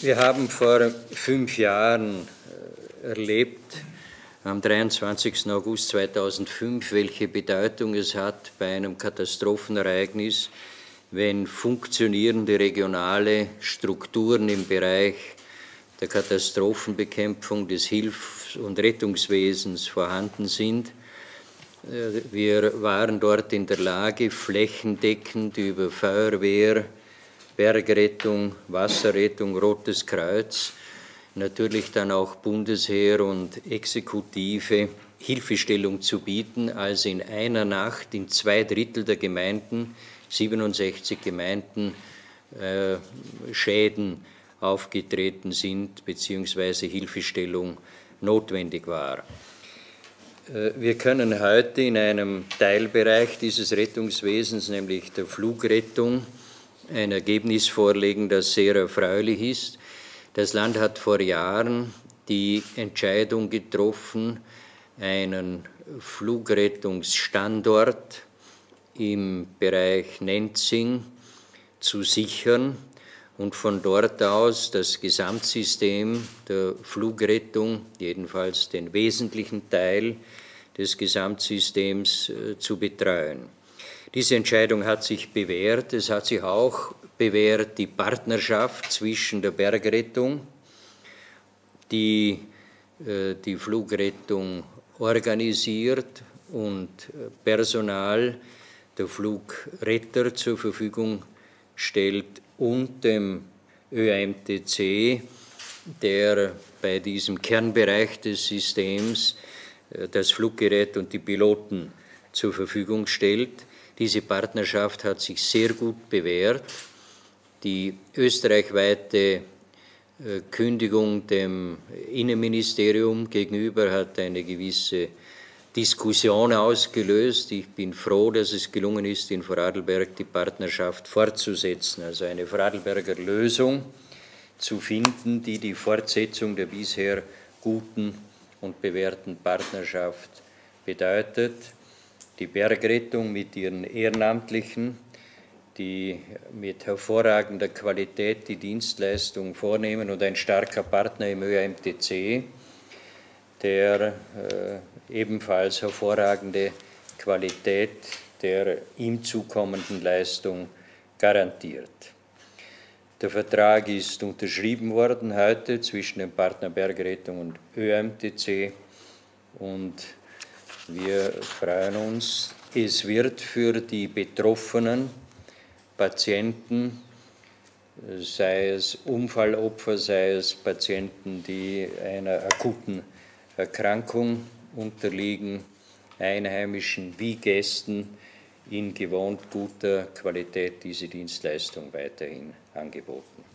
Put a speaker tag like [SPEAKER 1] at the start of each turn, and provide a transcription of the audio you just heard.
[SPEAKER 1] Wir haben vor fünf Jahren äh, erlebt, am 23. August 2005, welche Bedeutung es hat bei einem Katastrophenereignis, wenn funktionierende regionale Strukturen im Bereich der Katastrophenbekämpfung, des Hilfs- und Rettungswesens vorhanden sind. Äh, wir waren dort in der Lage, flächendeckend über Feuerwehr, Bergrettung, Wasserrettung, Rotes Kreuz natürlich dann auch Bundesheer und Exekutive Hilfestellung zu bieten, als in einer Nacht in zwei Drittel der Gemeinden, 67 Gemeinden, äh, Schäden aufgetreten sind bzw. Hilfestellung notwendig war. Äh, wir können heute in einem Teilbereich dieses Rettungswesens, nämlich der Flugrettung, ein Ergebnis vorlegen, das sehr erfreulich ist. Das Land hat vor Jahren die Entscheidung getroffen, einen Flugrettungsstandort im Bereich Nenzing zu sichern und von dort aus das Gesamtsystem der Flugrettung, jedenfalls den wesentlichen Teil des Gesamtsystems äh, zu betreuen. Diese Entscheidung hat sich bewährt. Es hat sich auch bewährt die Partnerschaft zwischen der Bergrettung, die äh, die Flugrettung organisiert und Personal der Flugretter zur Verfügung stellt und dem ÖMTC, der bei diesem Kernbereich des Systems äh, das Fluggerät und die Piloten zur Verfügung stellt. Diese Partnerschaft hat sich sehr gut bewährt. Die österreichweite äh, Kündigung dem Innenministerium gegenüber hat eine gewisse Diskussion ausgelöst. Ich bin froh, dass es gelungen ist, in Vorarlberg die Partnerschaft fortzusetzen, also eine Vorarlberger Lösung zu finden, die die Fortsetzung der bisher guten und bewährten Partnerschaft bedeutet die Bergrettung mit ihren Ehrenamtlichen, die mit hervorragender Qualität die Dienstleistung vornehmen und ein starker Partner im ÖMTC, der äh, ebenfalls hervorragende Qualität der ihm zukommenden Leistung garantiert. Der Vertrag ist unterschrieben worden heute zwischen dem Partner Bergrettung und ÖMTC und wir freuen uns. Es wird für die betroffenen Patienten, sei es Unfallopfer, sei es Patienten, die einer akuten Erkrankung unterliegen, Einheimischen wie Gästen in gewohnt guter Qualität diese Dienstleistung weiterhin angeboten.